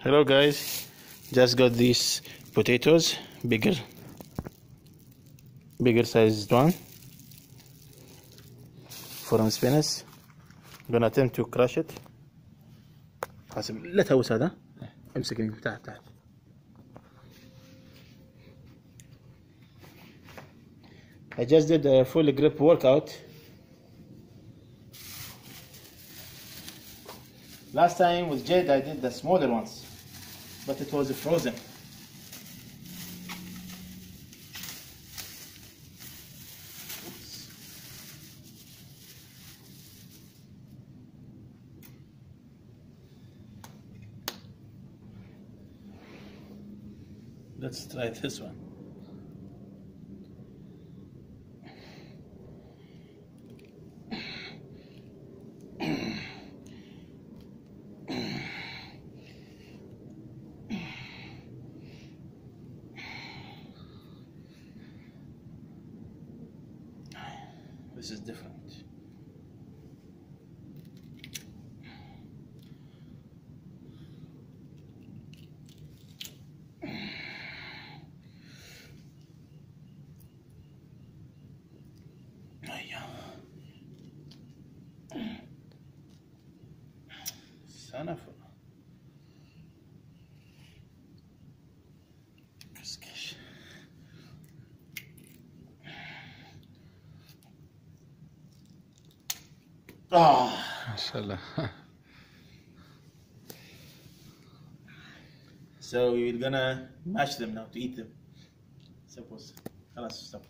hello guys. Just got these potatoes bigger bigger sized one. From Spinneys. I'm gonna attempt to crush it. قاسم لا تهوس هذا امسك تعال تعال I just did a full grip workout. Last time with Jade, I did the smaller ones but it was frozen. Let's try this one. This is different. son of a. Just MashaAllah. Oh. so we're gonna mash them now to eat them. Suppose. Tell us, stop.